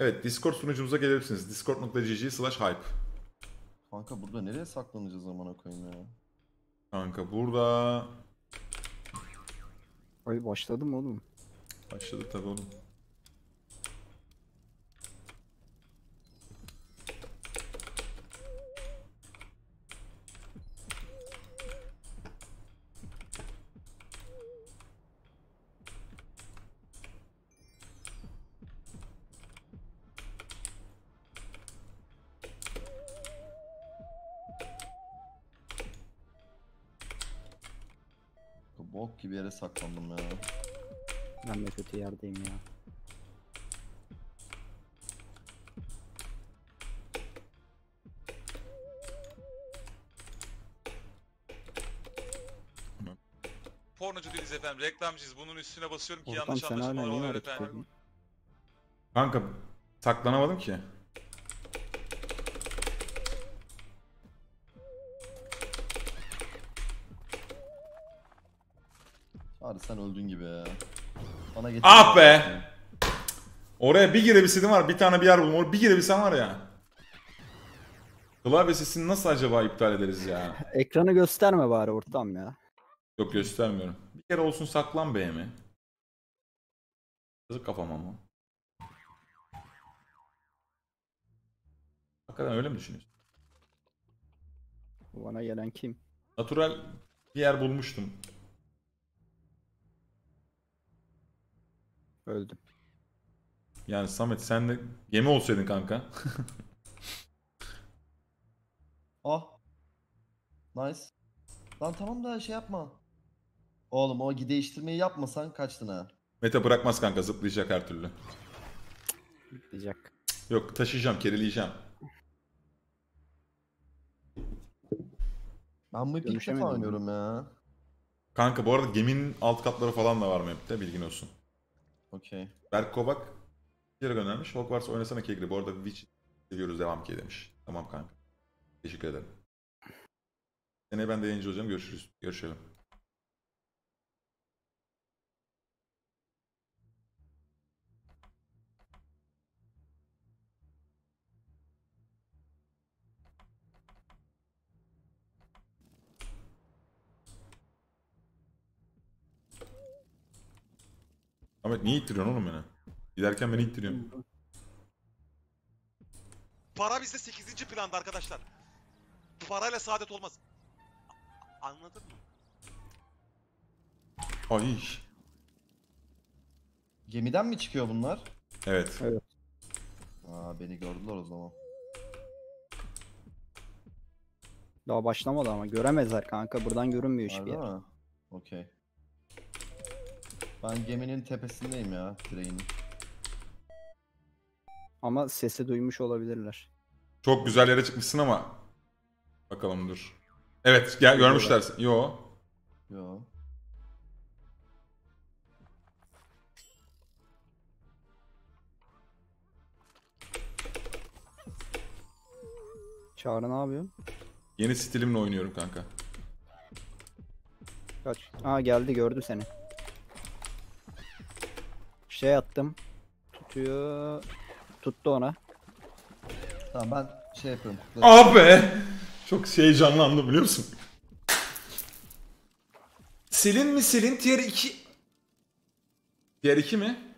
Evet Discord sunucumuza gelebilirsiniz. Discord.gg slash hype. Kanka burada nereye saklanacağız amına koyayım ya? Kanka burada... Ay başladım oğlum. Başladı tabii oğlum. Saklandım ya. Ben de kötü yerdeyim ya. Pornocu değiliz efendim. Reklamcıyız. Bunun üstüne basıyorum ki Ortam yanlış sen hala anlaşılmalar niye olur hareket efendim. Kanka saklanamadım ki. Öldün gibi ya. Bana getir. Ah be! Oraya bir girebilseydim var bir tane bir yer buldum. Oraya bir girebilsem var ya. Klavye sesini nasıl acaba iptal ederiz ya? Ekranı gösterme bari ortam ya. Yok göstermiyorum. Bir kere olsun saklan be mi? Yazık kafam ama. Hakikaten öyle mi düşünüyorsun? Bu Bana gelen kim? Natural bir yer bulmuştum. Öldüm. Yani Samet sen de gemi olsaydın kanka. Ah. Nice. Lan tamam da şey yapma. Oğlum o değiştirmeyi yapmasan kaçtın ha. Mete bırakmaz kanka zıplayacak her türlü. Diyecek. Yok taşıyacağım kerileyeceğim. Ben bu ilk defa oynuyorum ya. Kanka bu arada geminin alt katları falan da var map'te bilgin olsun. Okey. Berk Kobak bir göndermiş. Hogwarts oynasana Kegri. Bu arada Witch seviyoruz devam ki demiş. Tamam kanka. Teşekkür ederim. Seneye ben de yayıncı olacağım. Görüşürüz. Görüşelim. Ahmet niye ittiriyorsun oğlum beni? Giderken beni ittiriyorsun. Para bizde 8. planda arkadaşlar. Parayla saadet olmaz. A- Anladın mı? Ay. Gemiden mi çıkıyor bunlar? Evet. Aa beni gördüler o zaman. Daha başlamadı ama göremezler kanka. Buradan görünmüyor hiçbir Harbi yer. mi? Okey. Ben geminin tepesindeyim ya direğinin. Ama sesi duymuş olabilirler. Çok güzel yere çıkmışsın ama. Bakalım dur. Evet gel görmüşler. Yo. Yo. Çağrı ne yapıyor? Yeni stilimle oynuyorum kanka. Kaç. Aa geldi gördü seni. Şey attım. Tutuyor. Tuttu ona. Tamam ben şey yapıyorum. Abi. Çok heyecanlandım biliyor musun? Selin mi Selin? Tier 2. Tier 2 mi?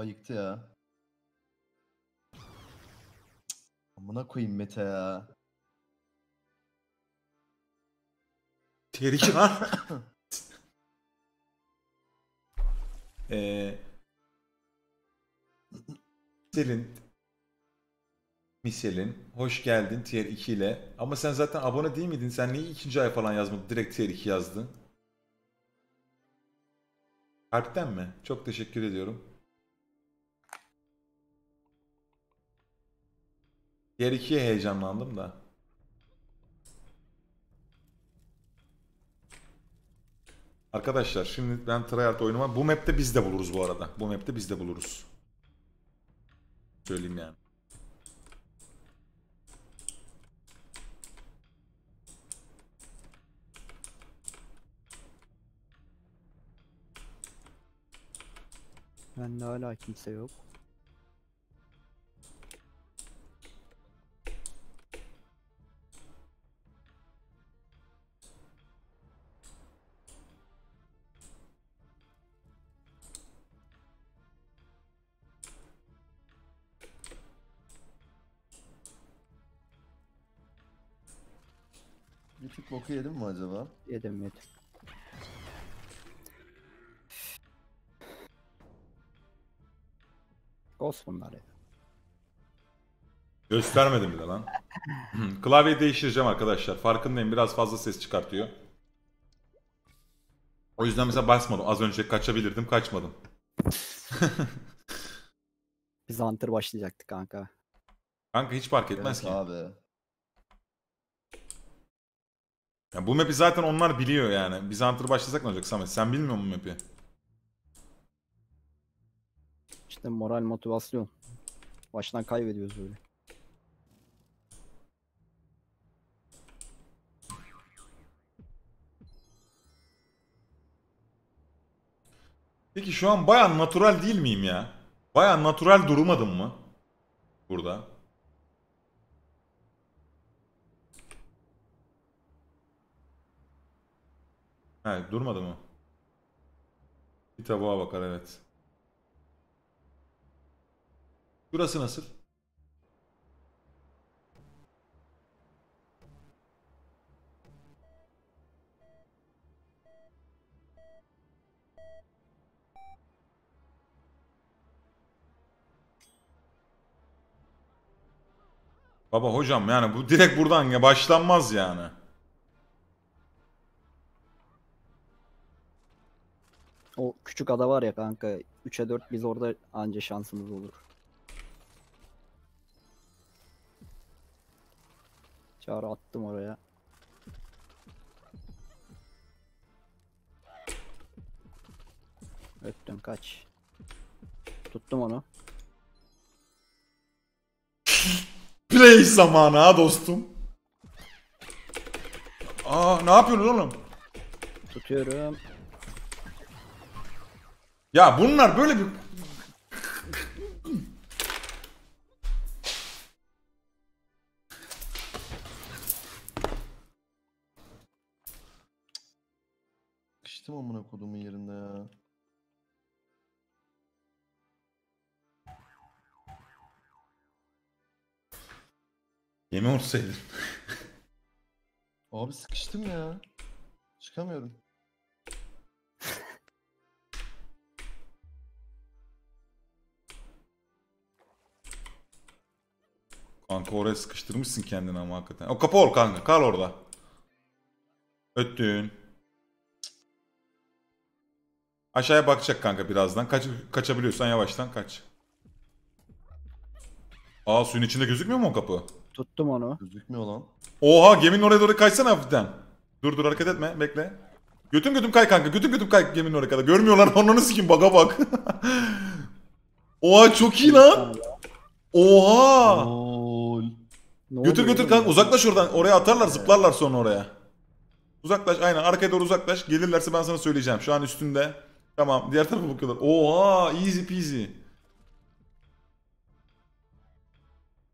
O ayıktı ya. Amına koyayım Mete ya. 2 lan. Eee Selin Miselin hoş geldin tier 2 ile. Ama sen zaten abone değil miydin? Sen niye ikinci ay falan yazmadın? Direkt tier 2 yazdın. Kalpten mi? Çok teşekkür ediyorum. Tier 2'ye heyecanlandım da. Arkadaşlar şimdi ben tryhard oynama. Bu map'te biz de buluruz bu arada. Bu map'te biz de buluruz. söyleyeyim yani. Bende hala kimse yok. Boku yedim mi acaba? Yedim yedim. Ghost bunlar ya. Göstermedim bile lan. Klavyeyi değiştireceğim arkadaşlar. Farkındayım biraz fazla ses çıkartıyor. O yüzden mesela basmadım. Az önce kaçabilirdim kaçmadım. Biz Hunter başlayacaktık kanka. Kanka hiç fark etmez Evet ki. abi. Ya bu map'i zaten onlar biliyor yani. Biz Hunter başlasak ne olacak Samet? Sen bilmiyor musun map'i? İşte moral motivasyon. Baştan kaybediyoruz böyle. Peki şu an baya natural değil miyim ya? Baya natural durmadım mı? Burada. He durmadı mı? Bir tabağa bakar evet. Burası nasıl? Baba hocam yani bu direkt buradan ya başlanmaz yani. O küçük ada var ya kanka. 3'e 4 biz orada anca şansımız olur. Çağrı attım oraya. Öttüm kaç. Tuttum onu. Play zamanı ha dostum. Aa ne yapıyorsunuz oğlum? Tutuyorum. Ya bunlar böyle bir... Sıkıştım amına kodumun yerinde ya. Yemi unutsaydın. Abi sıkıştım ya. Çıkamıyorum. Kanka oraya sıkıştırmışsın kendini ama hakikaten. O kapı ol kanka. Kal orada. Öttün. Aşağıya bakacak kanka birazdan. Kaç, kaçabiliyorsan yavaştan kaç. Aa suyun içinde gözükmüyor mu o kapı? Tuttum onu. Gözükmüyor lan. Oha geminin oraya doğru kaysana hafiften. Dur dur hareket etme bekle. Götüm götüm kay kanka götüm götüm kay geminin oraya kadar. Görmüyorlar onları sikim baka bak. Oha çok iyi lan. Oha. Oy. Ne Götür götür kanka uzaklaş oradan. Oraya atarlar zıplarlar sonra oraya. Uzaklaş aynen arkaya doğru uzaklaş. Gelirlerse ben sana söyleyeceğim. Şu an üstünde. Tamam diğer tarafa bakıyorlar. Oha easy peasy.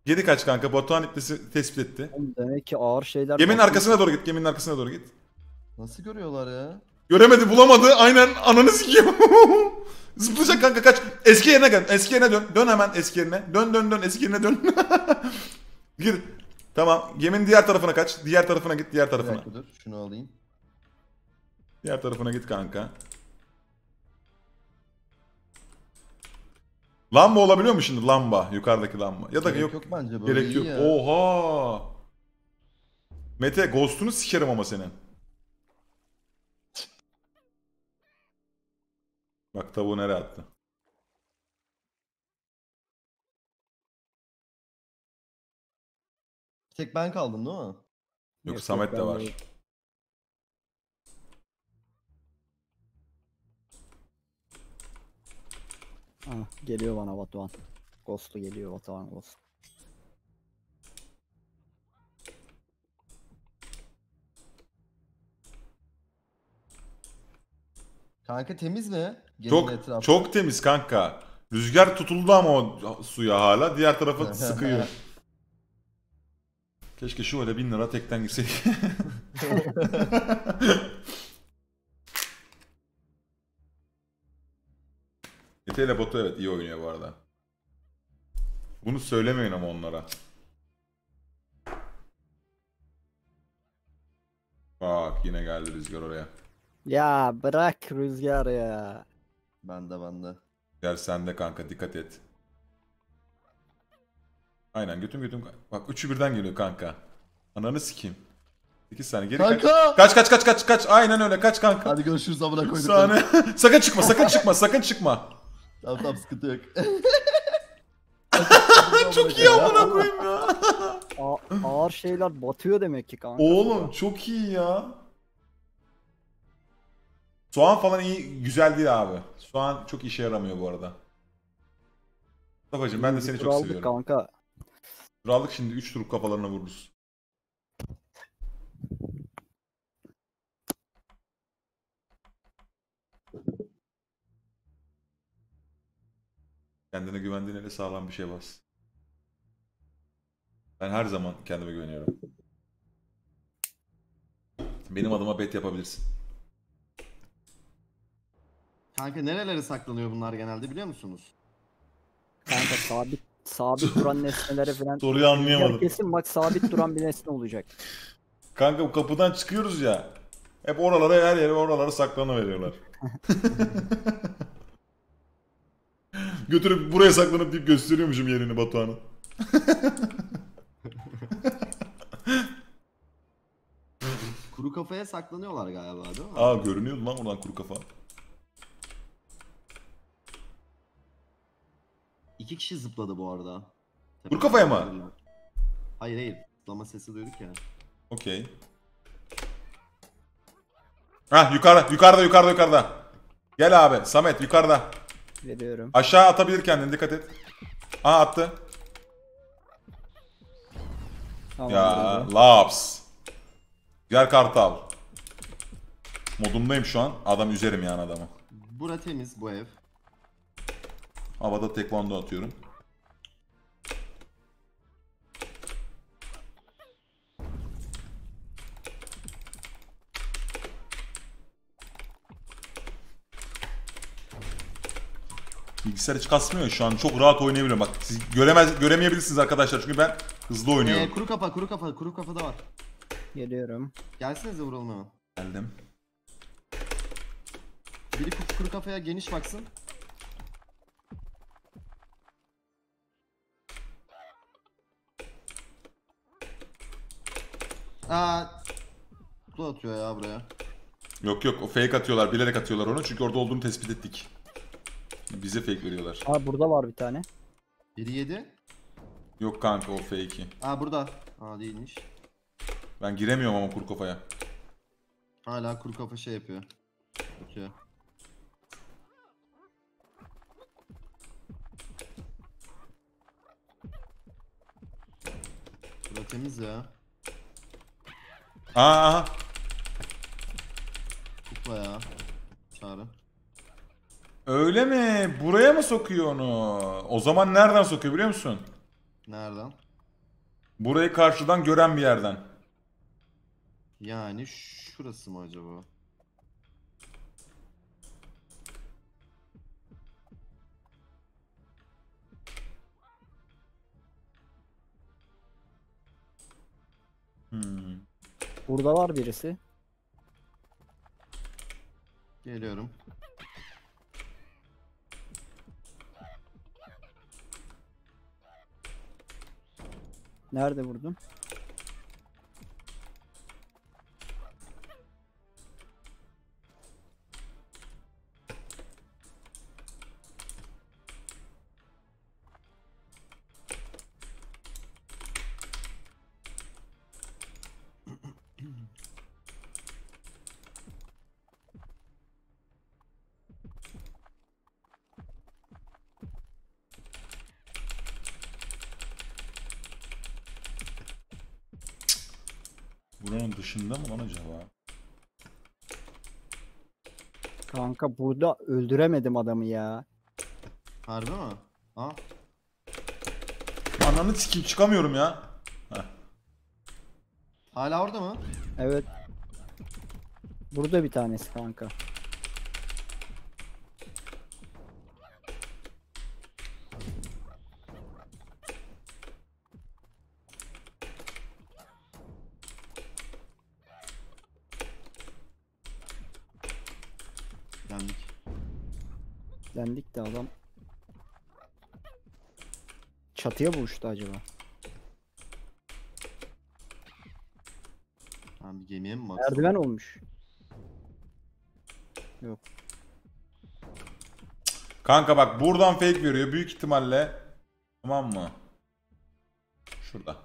Geri kaç kanka Batuhan iplesi tespit etti. Oğlum Demek ki ağır şeyler... Geminin arkasına doğru git. Geminin arkasına doğru git. Nasıl görüyorlar ya? Göremedi bulamadı. Aynen ananı sikeyim. Zıplayacak kanka kaç. Eski yerine gel. Eski yerine dön. Dön hemen eski yerine. Dön dön dön eski yerine dön. Gir. Tamam. Geminin diğer tarafına kaç. Diğer tarafına git. Diğer Bir tarafına. dakika dur. Şunu alayım. Diğer tarafına git kanka. Lamba olabiliyor mu şimdi? Lamba. Yukarıdaki lamba. Ya da Gerek yok. yok bence böyle Gerek iyi yok. ya. Oha. Mete ghost'unu sikerim ama senin. Bak tavuğu nereye attı? Tek ben kaldım değil mi? Yok, Samet de var. Ah, geliyor bana Batuhan. Ghost'u geliyor Batuhan Ghost. Kanka temiz mi? Geminin Çok etrafı. çok temiz kanka. Rüzgar tutuldu ama o suya hala. Diğer tarafı sıkıyor. Keşke şu öyle bin lira tekten girseydik. Ete ile Batu evet iyi oynuyor bu arada. Bunu söylemeyin ama onlara. Bak yine geldi rüzgar oraya. Ya bırak rüzgar ya. Bende bende. Gel sende kanka dikkat et. Aynen götüm götüm. Bak üçü birden geliyor kanka. Ananı sikeyim. 8 saniye geri. Kanka! Kaç kaç kaç kaç kaç. Aynen öyle kaç kanka. Hadi görüşürüz amına 3 koyduk. saniye. sakın çıkma sakın çıkma sakın çıkma. Tamam tamam sıkıntı yok. Çok iyi amına koyayım ya. A- ağır şeyler batıyor demek ki kanka. Oğlum çok iyi ya. Soğan falan iyi güzel değil abi. Soğan çok işe yaramıyor bu arada. Mustafa'cığım ben de seni çok seviyorum. kanka. Krallık şimdi 3 tur kafalarına vururuz. Kendine güvendiğin ele sağlam bir şey bas. Ben her zaman kendime güveniyorum. Benim adıma bet yapabilirsin. Kanka nerelere saklanıyor bunlar genelde biliyor musunuz? Kanka sabit sabit duran nesnelere falan. Soruyu Ya anlayamadım. kesin bak sabit duran bir nesne olacak. Kanka bu kapıdan çıkıyoruz ya. Hep oralara her yere oralara saklanıveriyorlar. Götürüp buraya saklanıp deyip gösteriyormuşum yerini Batuhan'ın. Kuru kafaya saklanıyorlar galiba değil mi? Aa görünüyordu lan oradan kuru kafa. İki kişi zıpladı bu arada. Kuru kafaya mı? Hayır hayır. Zıplama sesi duyduk ya. Okey. Hah yukarıda yukarıda yukarıda yukarıda. Gel abi Samet yukarıda. Veriyorum. Aşağı atabilir kendini dikkat et. Aa attı. Tamam, Ya laps. Güzel kartal. Modumdayım şu an. Adam üzerim yani adamı. Bura temiz bu ev. Havada tekvando atıyorum. Bilgisayar hiç kasmıyor şu an. Çok rahat oynayabiliyorum. Bak siz göremez göremeyebilirsiniz arkadaşlar çünkü ben hızlı Ee, oynuyorum. kuru kafa kuru kafa kuru kafa da var. Geliyorum. Gelsenize vuralım hemen. Geldim. Biri kuru, kuru kafaya geniş baksın. Aa, bu atıyor ya buraya. Yok yok o fake atıyorlar. Bilerek atıyorlar onu çünkü orada olduğunu tespit ettik. Bize fake veriyorlar. Aa burada var bir tane. Biri yedi. Yok kanka o fake'i. Aa burada. Aa değilmiş. Ben giremiyorum ama kuru kafaya. Hala kuru kafa şey yapıyor. Atıyor. Bura temiz ya. Aa, aha. Kukla ya. Çağrı. Öyle mi? Buraya mı sokuyor onu? O zaman nereden sokuyor biliyor musun? Nereden? Burayı karşıdan gören bir yerden. Yani şurası mı acaba? Burada var birisi. Geliyorum. Nerede vurdun? Buranın dışında mı lan acaba? Kanka burada öldüremedim adamı ya. Harbi mi? Ha? Ananı sikeyim çıkamıyorum ya. Heh. Hala orada mı? Evet. Burada bir tanesi kanka. Geldik. Dendik de adam. Çatıya mı uçtu acaba? Bir gemiye mi baksam? Merdiven olmuş. Yok. Kanka bak buradan fake veriyor büyük ihtimalle. Tamam mı? Şurada.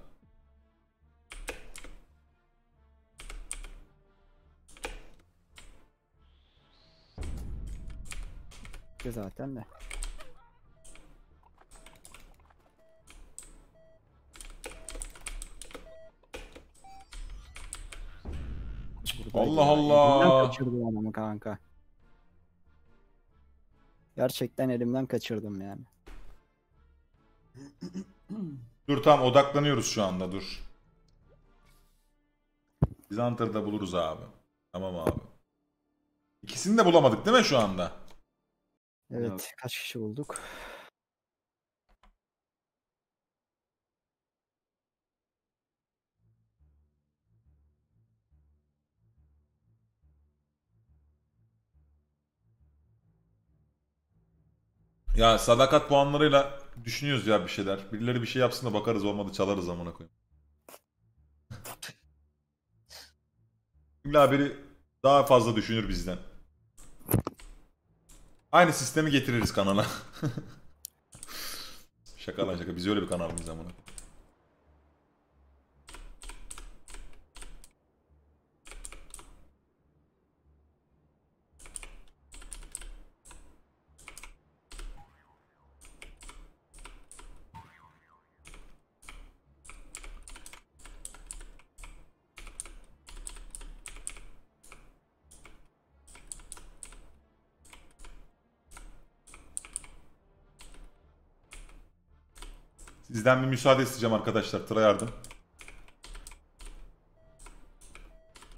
Zaten de. Allah ya. Elimden Allah. kaçırdım adamı kanka. Gerçekten elimden kaçırdım yani. Dur tamam odaklanıyoruz şu anda dur. Biz Hunter'da buluruz abi. Tamam abi. İkisini de bulamadık değil mi şu anda? Evet, kaç kişi bulduk? Ya sadakat puanlarıyla düşünüyoruz ya bir şeyler. Birileri bir şey yapsın da bakarız olmadı çalarız amına koyayım. İlla biri daha fazla düşünür bizden. Aynı sistemi getiririz kanala. şaka lan şaka. Biz öyle bir kanal mıyız amına? Sizden bir müsaade isteyeceğim arkadaşlar. Tıra yardım.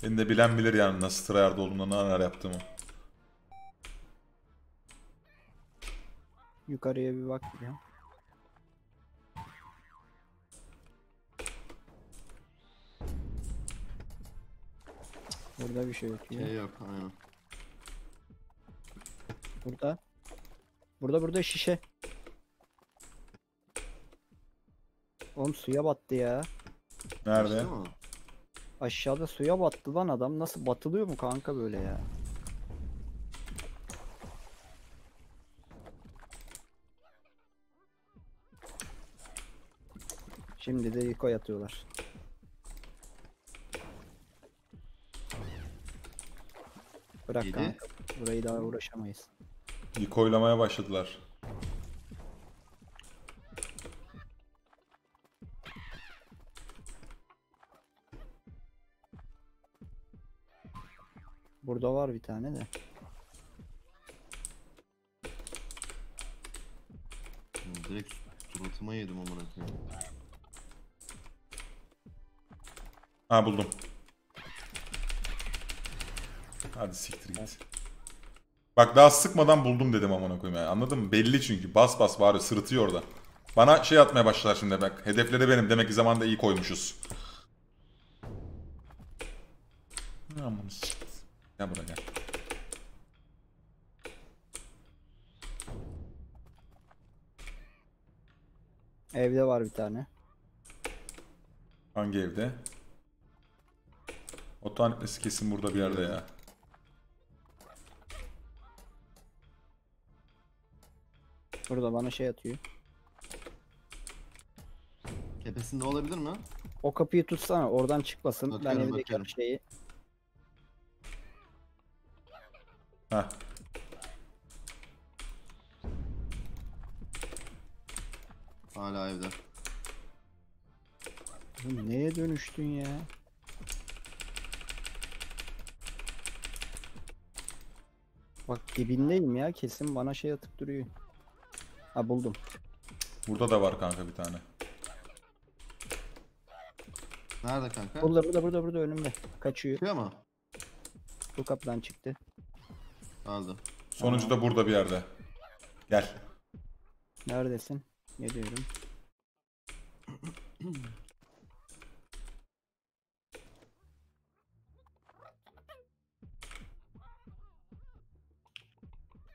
Beni de bilen bilir yani nasıl tıra yardı olduğumda neler yaptığımı. Yukarıya bir bak ya. Burada bir şey yok. Şey yok aynen. Burada. Burada burada şişe. Oğlum suya battı ya. Nerede? Aşağıda suya battı lan adam. Nasıl batılıyor mu kanka böyle ya? Şimdi de Rico yatıyorlar. Bırak Yedi. kanka. Burayı daha uğraşamayız. Yıkoylamaya başladılar. Burada var bir tane de. Direkt suratıma yedim amına koyayım. Ha buldum. Hadi siktir git. Bak daha sıkmadan buldum dedim amına koyayım yani. Anladın mı? Belli çünkü. Bas bas bağırıyor. Sırıtıyor orada. Bana şey atmaya başladılar şimdi bak. Hedefleri benim. Demek ki zamanda iyi koymuşuz. Aman siktir. Gel buraya gel. Evde var bir tane. Hangi evde? O tanesi kesin burada bir yerde ya. Burada bana şey atıyor. Tepesinde olabilir mi? O kapıyı tutsana oradan çıkmasın. ben Bakıyorum, evdeki bakıyorum. şeyi Heh. Hala evde. Oğlum neye dönüştün ya? Bak dibindeyim ya kesin bana şey atıp duruyor. Ha buldum. Burada da var kanka bir tane. Nerede kanka? Burada burada burada burada önümde. Kaçıyor. Çıkıyor mu? Bu kaplan çıktı. Aldım. Sonucu da burada bir yerde. Gel. Neredesin? Geliyorum.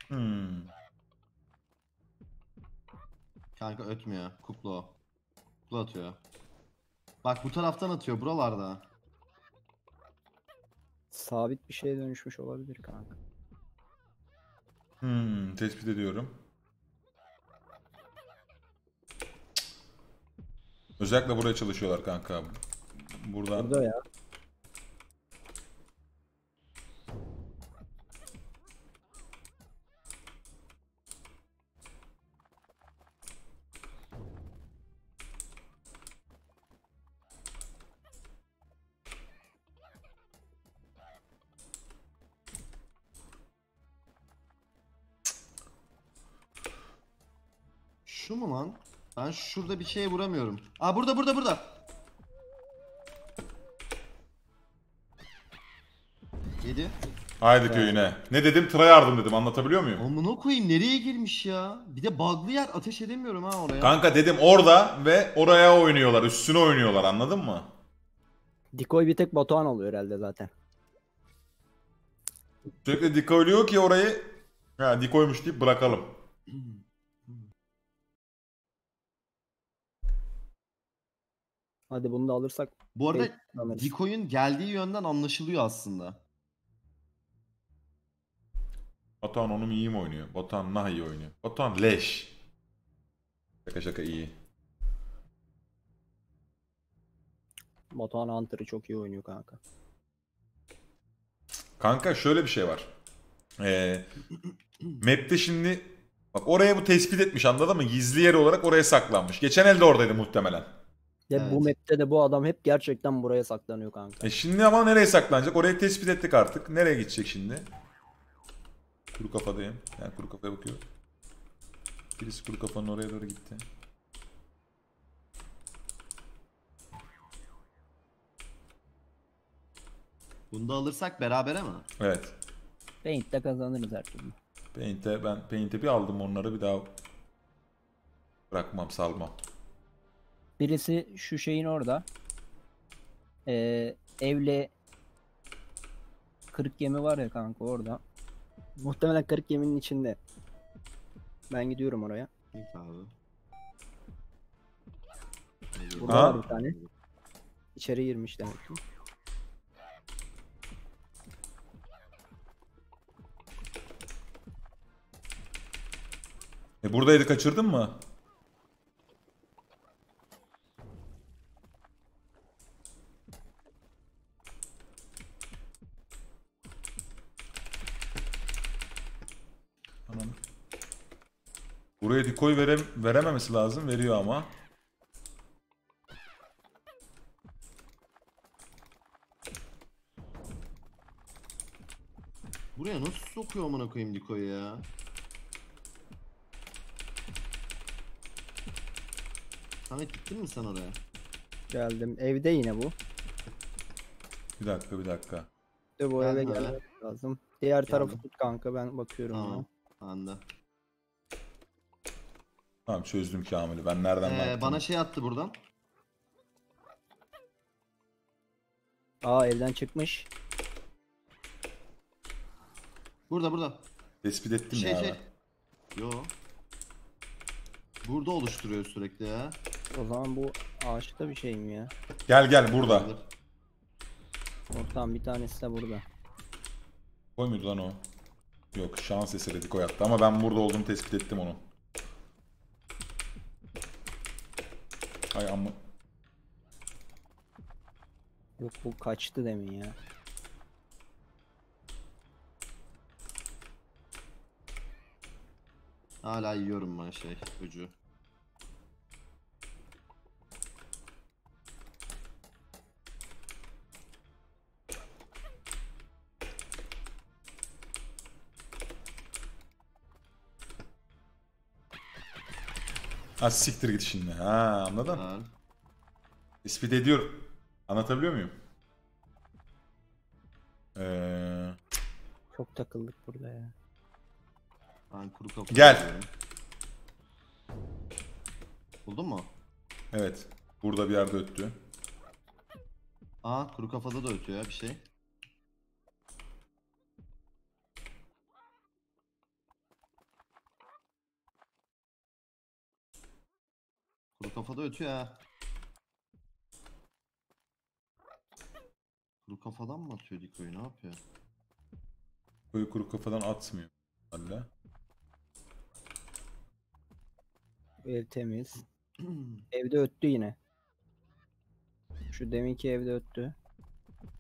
Hmm. Kanka ötmüyor. Kukla o. Kukla atıyor. Bak bu taraftan atıyor buralarda. Sabit bir şeye dönüşmüş olabilir kanka. Hmm. Tespit ediyorum. Özellikle buraya çalışıyorlar kanka. Burada. Burada ya. Şu mu lan? Ben şurada bir şeye vuramıyorum. Aa burada burada burada. Yedi. Haydi köyüne. Ne dedim? Tıra yardım dedim. Anlatabiliyor muyum? Amına koyayım nereye girmiş ya? Bir de bug'lı yer ateş edemiyorum ha oraya. Kanka dedim orada ve oraya oynuyorlar. Üstüne oynuyorlar. Anladın mı? Dikoy bir tek Batuhan oluyor herhalde zaten. Sürekli dikoyluyor ki orayı ha dikoymuş deyip bırakalım. Hadi bunu da alırsak Bu arada alırız. Dikoy'un geldiği yönden anlaşılıyor aslında. Batuhan onu iyi mi oynuyor? Batuhan nah iyi oynuyor. Batuhan leş. Şaka şaka iyi. Batuhan Hunter'ı çok iyi oynuyor kanka. Kanka şöyle bir şey var. Ee, map'te şimdi bak oraya bu tespit etmiş anladın mı? Gizli yer olarak oraya saklanmış. Geçen elde oradaydı muhtemelen. Ya bu Evet. map'te de bu adam hep gerçekten buraya saklanıyor kanka. E şimdi ama nereye saklanacak? Orayı tespit ettik artık. Nereye gidecek şimdi? Kuru kafadayım. Yani kuru kafaya bakıyorum. Birisi kuru kafanın oraya doğru gitti. Bunu da alırsak berabere mi? Evet. Paint'te kazanırız her türlü. Paint'e ben Paint'e bir aldım onları bir daha bırakmam salmam. Birisi şu şeyin orada. Ee, evle kırık gemi var ya kanka orada. Muhtemelen kırık geminin içinde. Ben gidiyorum oraya. İlk abi. Burada Ha? var bir tane. İçeri girmiş demek ki. E buradaydı kaçırdın mı? Buraya decoy verem verememesi lazım. Veriyor ama. Buraya nasıl sokuyor amına koyayım Diko'yu ya? Samet gittin mi sen oraya? Geldim. Evde yine bu. Bir dakika bir dakika. De bu eve gelmek lazım. Diğer tarafı tut kanka ben bakıyorum Tamam. Anda. Tamam çözdüm Kamil'i. Ben nereden Ee, baktım? bana şey attı buradan. Aa evden çıkmış. Burada burada. Tespit ettim Şey ya. şey. Yo. Burada oluşturuyor sürekli ya. O zaman bu ağaçta bir şey mi ya? Gel gel burada. Ortam bir tanesi de burada. Koy muydu lan o? Yok şans eseri decoy attı ama ben burada olduğunu tespit ettim onu. Hay amma. Yok bu kaçtı demin ya. Hala yiyorum ben şey ucu. Ha siktir git şimdi. Ha anladın? Tespit ediyorum. Anlatabiliyor muyum? Ee, Çok takıldık burada ya. Ben kuru kafa Gel. Buldun mu? evet. Burada bir yerde öttü. Aa kuru kafada da ötüyor ya bir şey. Kuru kafada ötüyor ha. Kuru kafadan mı atıyor Diko'yu ne yapıyor? Böyle kuru kafadan atmıyor. Hala. Ev temiz. Evde öttü yine. Şu deminki evde öttü.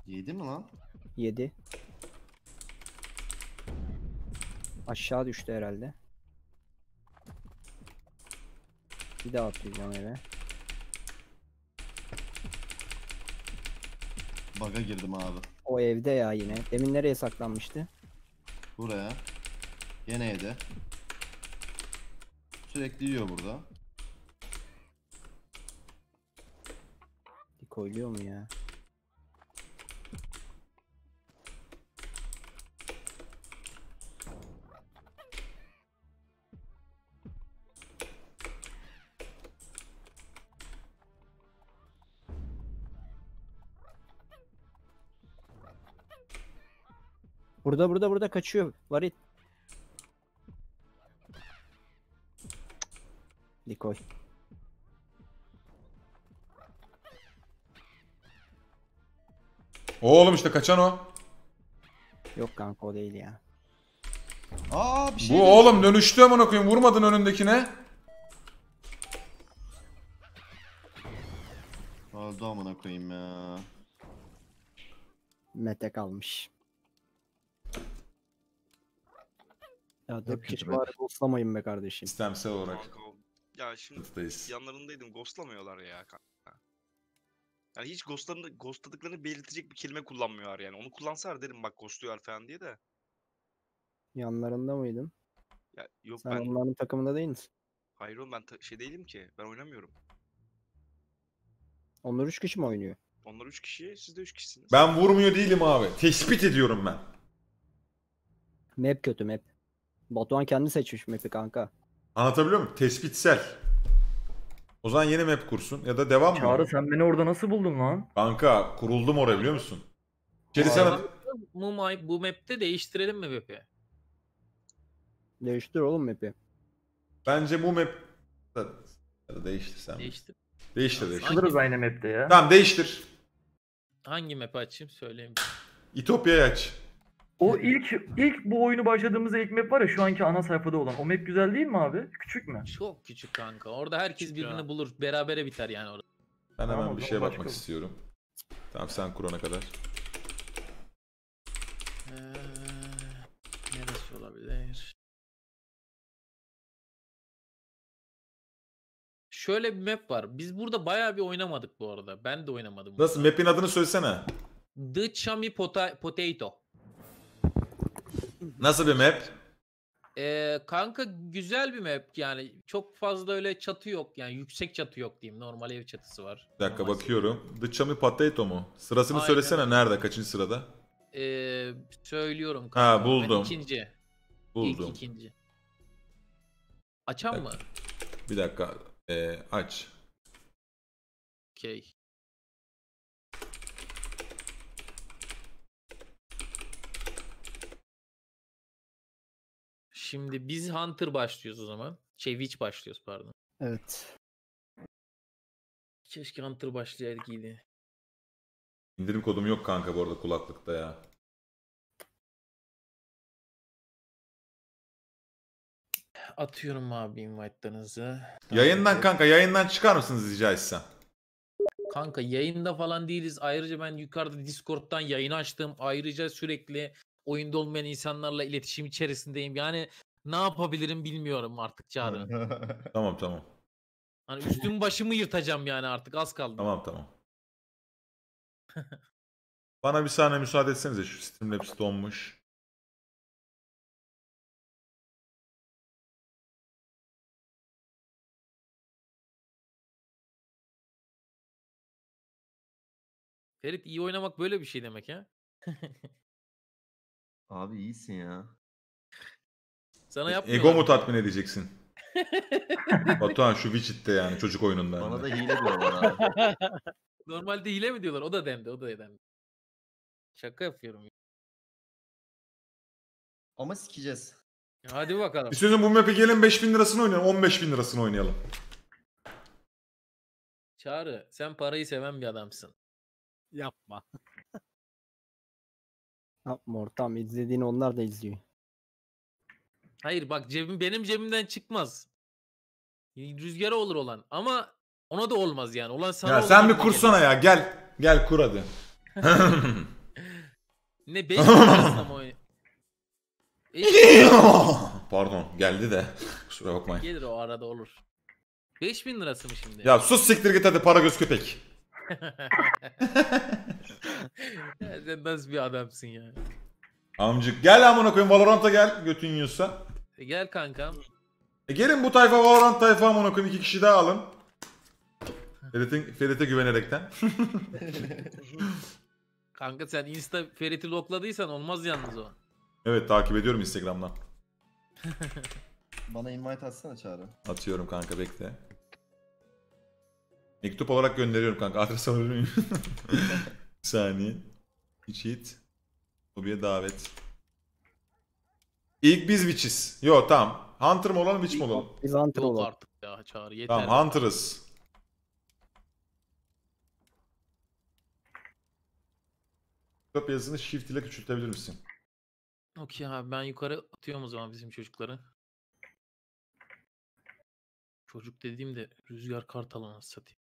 Yedi mi lan? 7. Aşağı düştü herhalde. Bir daha atlayacağım eve. Baga girdim abi. O evde ya yine. Demin nereye saklanmıştı? Buraya. Gene yedi. Sürekli yiyor burada. Dikoyluyor mu ya? Burada burada burada kaçıyor. Varit. Dikoy. Oğlum işte kaçan o. Yok kanka o değil ya. Aa bir şey Bu oğlum dönüştü amına koyayım. Vurmadın önündekine. Öldü amına koyayım ya. Mete kalmış. Ya kötü dört kişi Mete. bari boslamayın be kardeşim. İstemsel olarak Ya şimdi sıkıntıdayız. yanlarındaydım. Ghostlamıyorlar ya kanka. Yani hiç ghostlarını, ghostladıklarını belirtecek bir kelime kullanmıyorlar yani. Onu kullansalar derim bak ghostluyorlar falan diye de. Yanlarında mıydın? Ya yok Sen ben onların takımında değil misin? hayır oğlum ben ta- şey değilim ki. Ben oynamıyorum. Onlar üç kişi mi oynuyor? Onlar 3 kişi, siz de 3 kişisiniz. Ben vurmuyor değilim abi. Tespit ediyorum ben. Map kötü map. Batuhan kendi seçmiş map'i kanka. Anlatabiliyor muyum? Tespitsel. O zaman yeni map kursun ya da devam mı? Çağrı sen beni orada nasıl buldun lan? Kanka kuruldum oraya biliyor musun? İçeri sana... Bu, bu map'te değiştirelim mi map'i? Değiştir oğlum map'i. Bence bu map... Ya da değiştir sen. Değiştir. Değiştir değiştir. Kalırız aynı map'te ya. Tamam değiştir. Hangi map'i açayım söyleyeyim. İtopya'yı aç. O ilk ilk bu oyunu başladığımızda ilk map var ya şu anki ana sayfada olan. O map güzel değil mi abi? Küçük mü? Çok küçük kanka. Orada herkes Küçük ya. birbirini bulur. Berabere biter yani orada. Ben Tamam, hemen o bir zaman şeye bakmak başka. istiyorum. Tamam sen kurana kadar. Ee, neresi olabilir? Şöyle bir map var. Biz burada bayağı bir oynamadık bu arada. Ben de oynamadım. Nasıl? burada. Map'in adını söylesene. The Chummy Pota- Potato. Nasıl bir map? Ee, kanka güzel bir map yani. Çok fazla öyle çatı yok. Yani yüksek çatı yok diyeyim. Normal ev çatısı var. Bir dakika Normal bakıyorum. The Chummy Potato mu? Sırasını Aynen söylesene öyle. nerede? Kaçıncı sırada? Ee, söylüyorum Ha, kanka. Ben buldum. ikinci. Buldum. İlk ikinci. Açan mı? Bir dakika. Ee, aç. Okey. Şimdi biz Hunter başlıyoruz o zaman. Şey Witch başlıyoruz pardon. Evet. Keşke Hunter başlayaydık iyiydi. İndirim kodum yok kanka bu arada kulaklıkta ya. Atıyorum abi invite'larınızı. Yayından kanka yayından çıkar mısınız rica etsem? Kanka yayında falan değiliz. Ayrıca ben yukarıda Discord'dan yayın açtım. Ayrıca sürekli oyunda olmayan insanlarla iletişim içerisindeyim. Yani ne yapabilirim bilmiyorum artık Çağrı. tamam tamam. Hani üstüm başımı yırtacağım yani artık az kaldı. Tamam tamam. Bana bir saniye müsaade etsenize şu Streamlabs donmuş. Ferit iyi oynamak böyle bir şey demek ya. Abi iyisin ya. Sana Ego yapmıyorlar. mu tatmin edeceksin? Batuhan şu Witcher'de yani çocuk oyununda. Bana da hile diyorlar abi. Normalde hile mi diyorlar? O da dendi, o da dendi. Şaka yapıyorum. Ama sikeceğiz. Hadi bakalım. İstiyorsan bu map'e gelin 5000 lirasını oynayalım 15 bin lirasını oynayalım. Çağrı, sen parayı seven bir adamsın. Yapma. Yapma ortam izlediğini onlar da izliyor. Hayır bak cebim benim cebimden çıkmaz. Rüzgara olur olan ama ona da olmaz yani. Olan sana ya sen bir kursana ya gel. Gel kur hadi. Ne 5 lirasına mı oyun? Beş- Pardon geldi de. Kusura bakmayın. Gelir o arada olur. 5000 lirası mı şimdi? Ya sus siktir git hadi para göz köpek. Sen nasıl bir adamsın ya? Amcık gel amına koyayım Valorant'a gel götün yiyorsa. E gel kankam. E gelin bu tayfa Valorant tayfa amına koyayım iki kişi daha alın. Ferit'in Ferit'e güvenerekten. Kanka sen Insta Ferit'i lokladıysan olmaz yalnız o. Evet takip ediyorum Instagram'dan. Bana invite atsana Çağrı. Atıyorum kanka bekle. Mektup olarak gönderiyorum kanka. Adres alabilir miyim? Bir saniye. Cheat. Lobiye davet. İlk biz witches. Yo tamam. Hunter mı olalım witch mi olalım? Biz hunter Yok olalım. artık ya Çağrı yeter. Tamam Hunter'ız. Kitap yazısını shift ile küçültebilir misin? Okey abi ben yukarı atıyorum o zaman bizim çocukları. Çocuk dediğimde Rüzgar Kartal'ı nasıl satayım.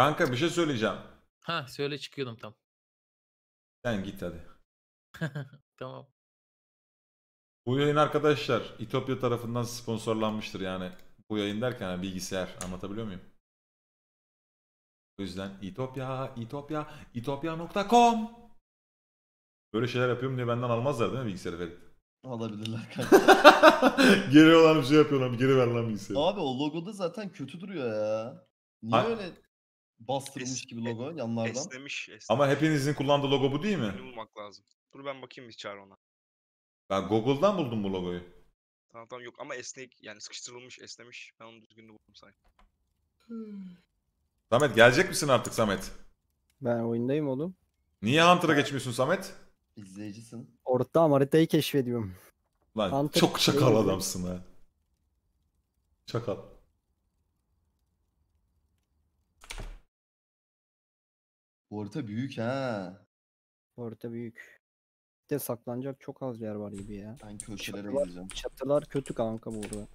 Kanka bir şey söyleyeceğim. Ha söyle çıkıyordum tam. Sen git hadi. Tamam. Bu yayın arkadaşlar İtopya tarafından sponsorlanmıştır yani. Bu yayın derken yani bilgisayar anlatabiliyor muyum? O yüzden İtopya, İtopya, İtopya.com Böyle şeyler yapıyorum diye benden almazlar değil mi bilgisayarı Ferit? Alabilirler kanka. geri olan bir şey yapıyorlar. Geri ver lan bilgisayarı. Abi o logoda zaten kötü duruyor ya. Niye Ha- öyle bastırılmış Es- gibi logo yanlardan? Esnemiş. esnemiş. Ama hepinizin kullandığı logo bu değil mi? Ünlü bulmak lazım. Dur ben bakayım bir çağır ona. Ben Google'dan buldum bu logoyu. Tamam tamam yok ama esnek yani sıkıştırılmış esnemiş. Ben onu düzgün de buldum sanki. Samet gelecek misin artık Samet? Ben oyundayım oğlum. Niye Hunter'a geçmiyorsun Samet? İzleyicisin. Ortam haritayı keşfediyorum. Lan Hunter çok çakal değil mi? adamsın ha. Çakal. Bu harita büyük ha. Orta büyük. Bir de saklanacak çok az yer var gibi ya. Ben köşelere Çatılar- gideceğim. Çatılar kötü kanka burada.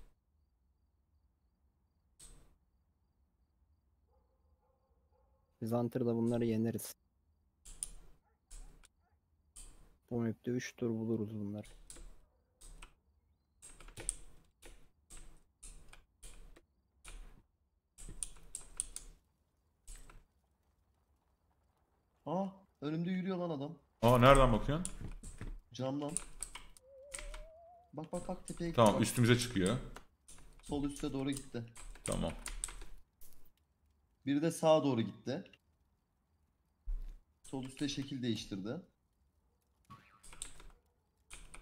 Biz Hunter'da bunları yeneriz. Bu map'te 3 tur buluruz bunları. Aa önümde yürüyor lan adam. Aa nereden bakıyorsun? Camdan. Bak bak bak tepeye gitti. Tamam bak. üstümüze çıkıyor. Sol üste doğru gitti. Tamam. Biri de sağa doğru gitti. Sol üstte şekil değiştirdi.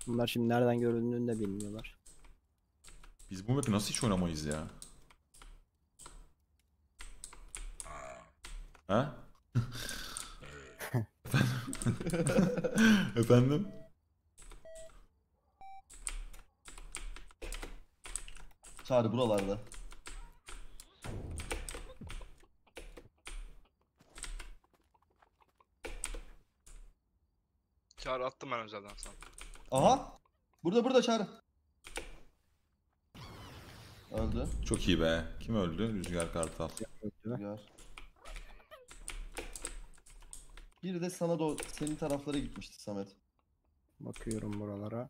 Bunlar şimdi nereden görüldüğünü de bilmiyorlar. Biz bu map'i nasıl hiç oynamayız ya? Ha? Efendim? Çağrı buralarda. Çağrı attım ben özelden sana. Aha! Burada burada Çağrı. Öldü. Çok iyi be. Kim öldü? Rüzgar Kartal. Kötü. Biri de sana doğru senin taraflara gitmişti Samet. Bakıyorum buralara.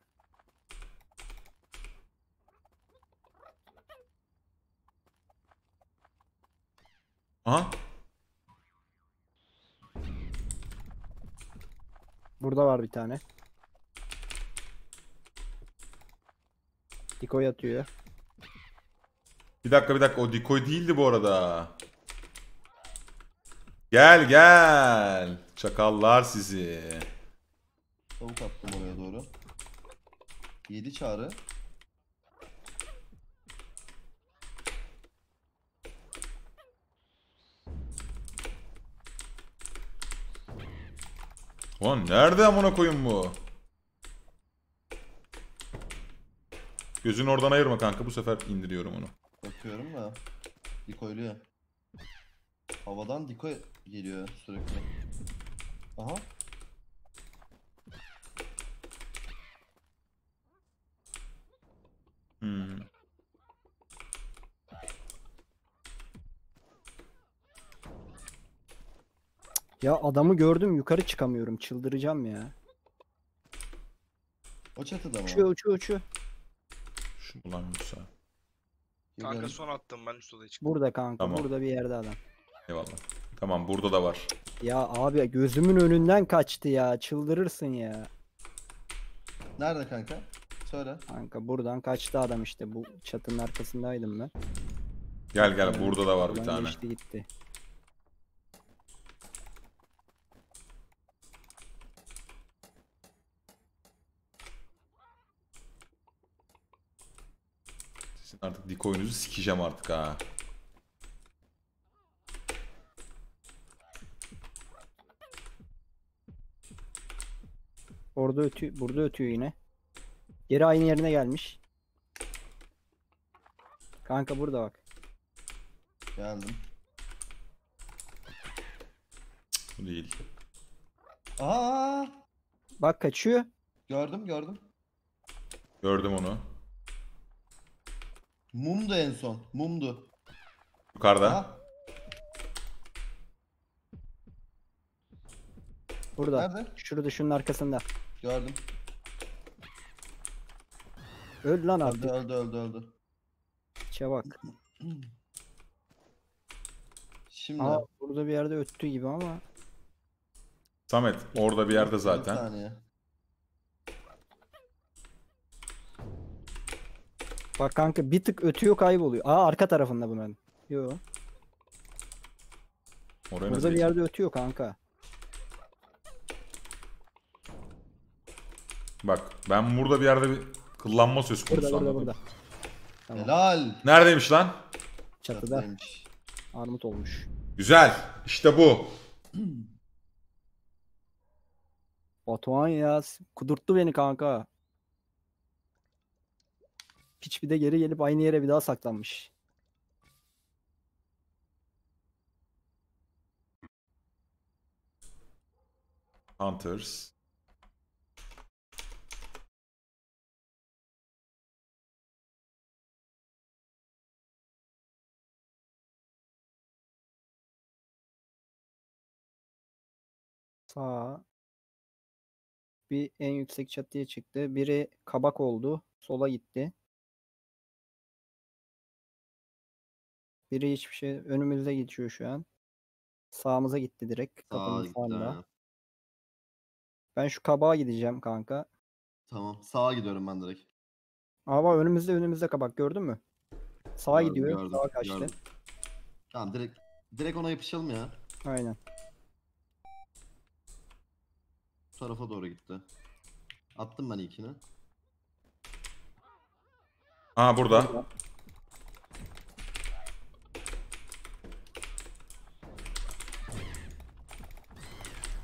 Aha. Burada var bir tane. Diko yatıyor. Bir dakika bir dakika o decoy değildi bu arada. Gel gel. Çakallar sizi. Tavuk attım oraya doğru. 7 çağrı. Ulan nerede amına koyun bu? Gözünü oradan ayırma kanka bu sefer indiriyorum onu. Bakıyorum da. Dikoyluyor. Havadan diko geliyor sürekli. Aha. Hmm. Ya adamı gördüm yukarı çıkamıyorum. Çıldıracağım ya. O çatıda mı? Uçuyor uçuyor uçuyor. Şu ulan Musa. Kanka son attım ben üst odaya çıktım. Burada kanka. Tamam. Burada bir yerde adam. Eyvallah. Tamam burada da var. Ya abi gözümün önünden kaçtı ya. Çıldırırsın ya. Nerede kanka? Söyle. Kanka buradan kaçtı adam işte. Bu çatının arkasındaydım ben. Gel gel burada da var bir tane. Geçti gitti. Sizin artık dikoyunuzu sikeceğim artık ha. Orada ötüyor. Burada ötüyor yine. Geri aynı yerine gelmiş. Kanka burada bak. Geldim. Bu değil. Aa! Bak kaçıyor. Gördüm gördüm. Gördüm onu. Mumdu en son. Mumdu. Yukarıda. Aha. Burada. Nerede? Şurada şunun arkasında. Gördüm. Öl lan Öldü abi. öldü öldü öldü. Çabak. Şimdi. Aa burada bir yerde öttü gibi ama. Samet orada bir yerde Bir zaten. saniye. Bak kanka bir tık ötüyor kayboluyor. Aa arka tarafında bunun. Yo. Oraya Burada nasıl bir geçeyim? yerde ötüyor kanka. Bak ben burada bir yerde bir kıllanma söz konusu Burada burada anladım. burada. Tamam. Helal. Neredeymiş lan? Çatıda armut olmuş. Güzel. İşte bu. Batuhan ya s- kudurttu beni kanka. Piç bir de geri gelip aynı yere bir daha saklanmış. Hunters. Sağa. Bir en yüksek çatıya çıktı. Biri kabak oldu. Sola gitti. Biri hiçbir şey önümüzde geçiyor şu an. Sağımıza gitti direkt. Kapının gitti sağında. aynen. Ben şu kabağa gideceğim kanka. Tamam. Sağa gidiyorum ben direkt. Ama önümüzde önümüzde kabak gördün mü? Sağa Gördüm, gidiyor. gördüm, Sağa kaçtı. gördüm. Tamam direkt direkt ona yapışalım ya. Aynen. Bu tarafa doğru gitti. Attım ben ilkini. Ha burada.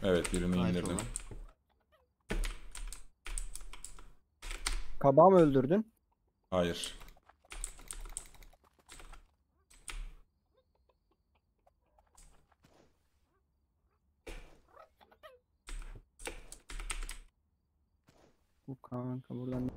Evet birini Nice indirdim. olan. Kabağı mı öldürdün? Hayır. Kanka buradan